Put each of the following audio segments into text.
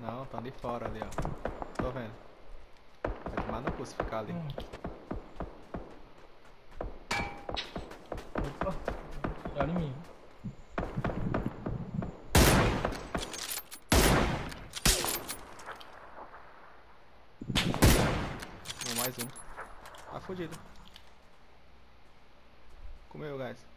Não, tá ali fora ali, ó. Tô vendo. Vai tomar no cu se ficar ali. Opa. Olha em mim. Mais um. Tá fudido. Comeu, guys.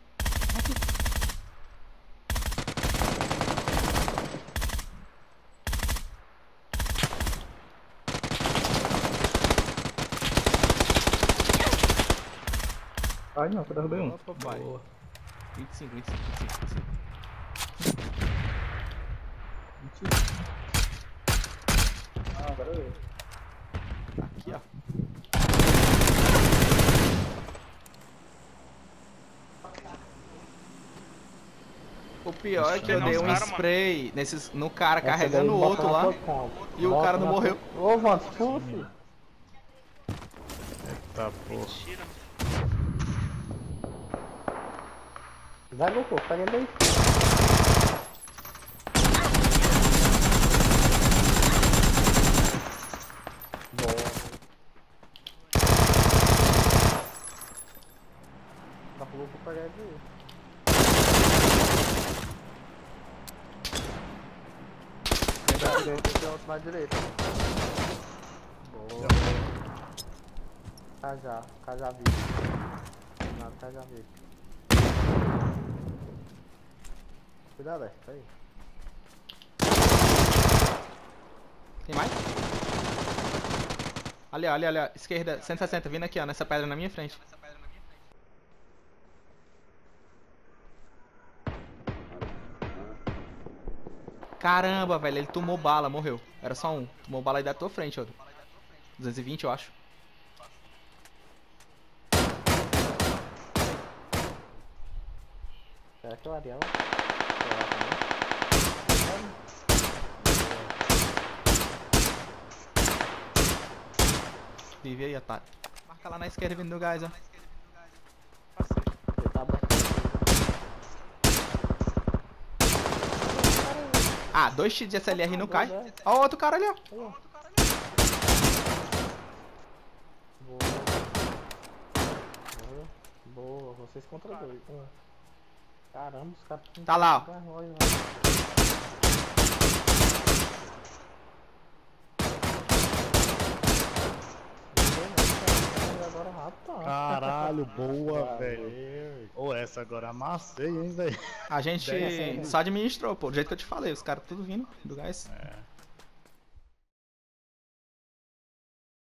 Ai não, eu derrubei um. Opa, pai. Boa. 25, 25, 25, 25. Mentira. Ah, agora eu. Aqui, ó. O pior é que eu dei um cara, mano. spray nesses, no cara Essa carregando o outro lá. e o Bota cara não na morreu. Ô, Vantos, pulse. Eita porra. Mentira. Vai, Goku, pega ele aí. Pro Goku pegar ele aí. Que direita tem outro na direita. Boa. Cajá, cajá vivo. Nada, cajá vivo. Cuidado, Alex, tá aí. Tem mais? Ali, ó, ali, ali, ó. Esquerda, 160, vindo aqui, ó, nessa pedra na minha frente. Caramba, velho, ele tomou bala, morreu. Era só um. Tomou bala aí da tua frente, ó. 220, eu acho. Será que o Ariel? Vive aí, otário. Marca lá na esquerda vindo do gás, ó. Ah, dois tiros de SLR não cai. Ó, o outro cara ali, ó. Boa. Boa, vocês contra dois. Caramba, os caras Tá lá, ó. nós, rapaz. Caralho, boa, velho. Ô, essa agora amassei, hein, velho. A gente só administrou, pô. Do jeito que eu te falei, os caras tudo vindo do gás. É.